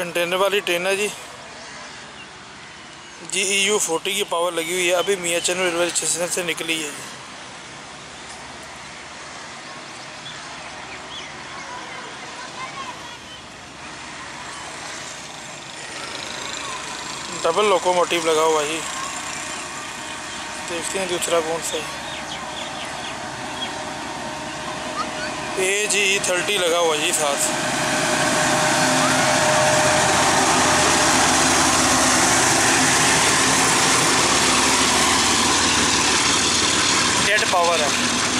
Container वाली train है जी। G E U forty की पावर लगी हुई है। अभी मियाँ चंद रेलवे स्टेशन से निकली है जी। डबल लोकोमोटिव लगा हुआ जी। देखते हैं दूसरा कौन सा है। ए जी थर्टी लगा हुआ जी साथ। Bavara.